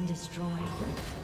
Been destroyed.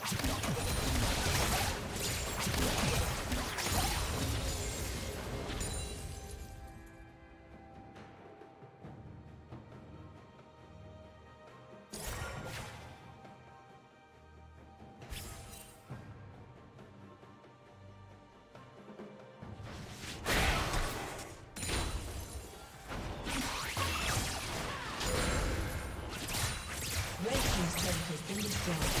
Has destroyed.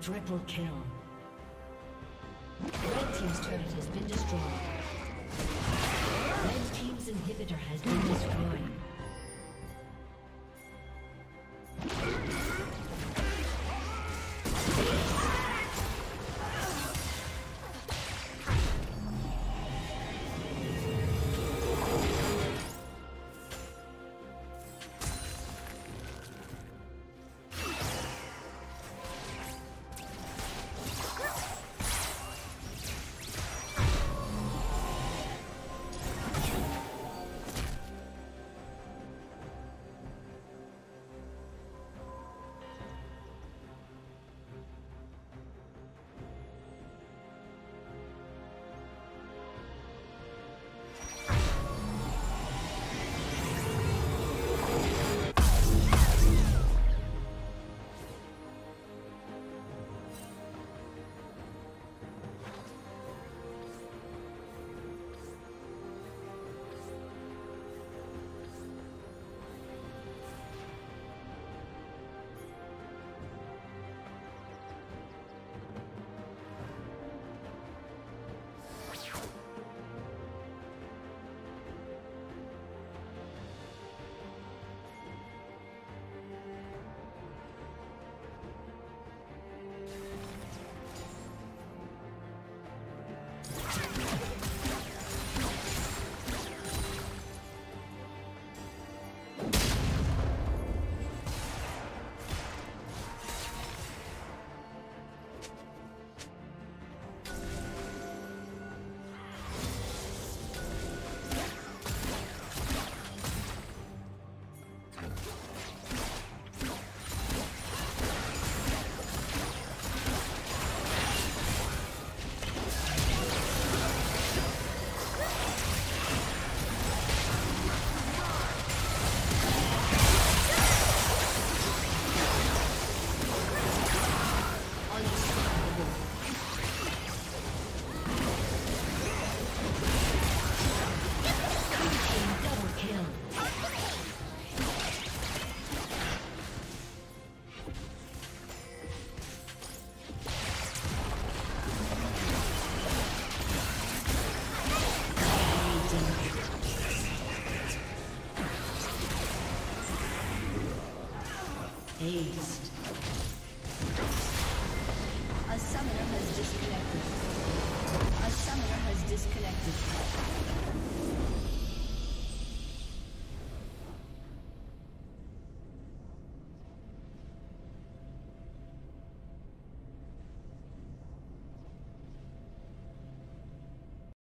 Triple kill.